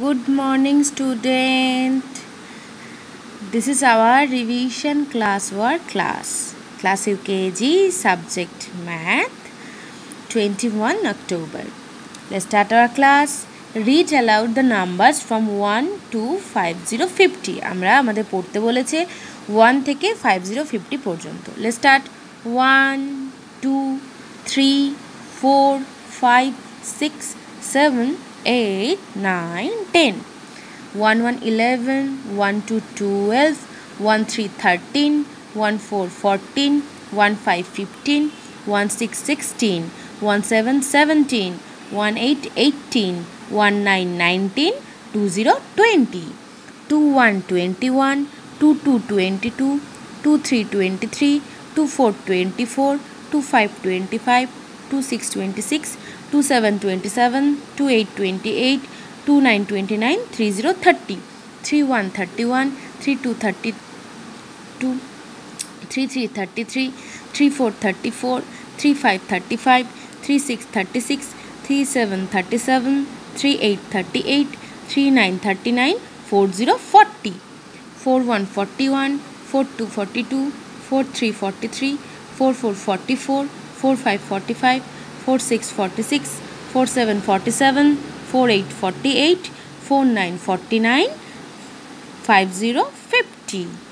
Good morning, student. This is our revision classwork class. Class UKG subject Math 21 October. Let's start our class. Read aloud the numbers from 1 to 5050. আমরা আমাদের পড়তে বলেছে 1 থেকে 5050 পর্যন্ত let's start 1 2 3 4 5 6 7 8 9 10 1 1 11 1 2 12 1 3 13 1 4 14 1 5 15 1 6 16 1 7 17 1 8 18 1 9 19 2 0 20 2 1 21 2 2 22 2 3 23 2 4 24 2 5 25 2 6 26 2 7 27 2 8 28 2 9 29 3 0 30 3 1 31 3 2 32 3 3 33 3 4 34